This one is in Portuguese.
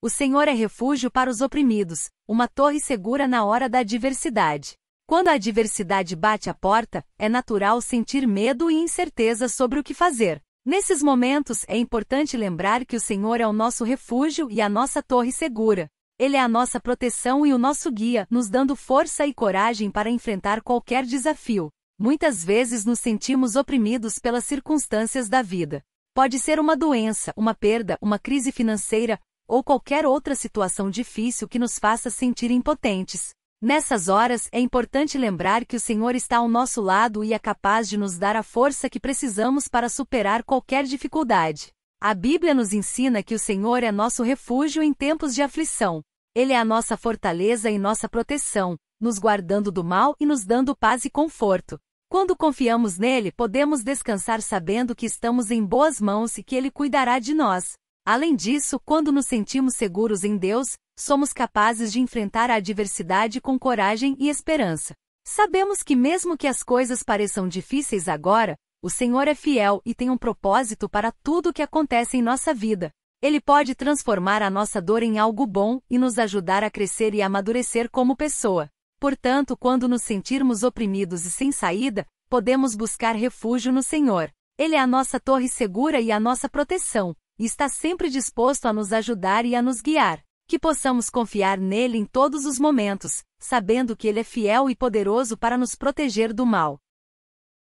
O Senhor é refúgio para os oprimidos, uma torre segura na hora da adversidade. Quando a adversidade bate à porta, é natural sentir medo e incerteza sobre o que fazer. Nesses momentos, é importante lembrar que o Senhor é o nosso refúgio e a nossa torre segura. Ele é a nossa proteção e o nosso guia, nos dando força e coragem para enfrentar qualquer desafio. Muitas vezes nos sentimos oprimidos pelas circunstâncias da vida. Pode ser uma doença, uma perda, uma crise financeira, ou qualquer outra situação difícil que nos faça sentir impotentes. Nessas horas, é importante lembrar que o Senhor está ao nosso lado e é capaz de nos dar a força que precisamos para superar qualquer dificuldade. A Bíblia nos ensina que o Senhor é nosso refúgio em tempos de aflição. Ele é a nossa fortaleza e nossa proteção, nos guardando do mal e nos dando paz e conforto. Quando confiamos nele, podemos descansar sabendo que estamos em boas mãos e que ele cuidará de nós. Além disso, quando nos sentimos seguros em Deus, somos capazes de enfrentar a adversidade com coragem e esperança. Sabemos que, mesmo que as coisas pareçam difíceis agora, o Senhor é fiel e tem um propósito para tudo o que acontece em nossa vida. Ele pode transformar a nossa dor em algo bom e nos ajudar a crescer e amadurecer como pessoa. Portanto, quando nos sentirmos oprimidos e sem saída, podemos buscar refúgio no Senhor. Ele é a nossa torre segura e a nossa proteção e está sempre disposto a nos ajudar e a nos guiar. Que possamos confiar nele em todos os momentos, sabendo que ele é fiel e poderoso para nos proteger do mal.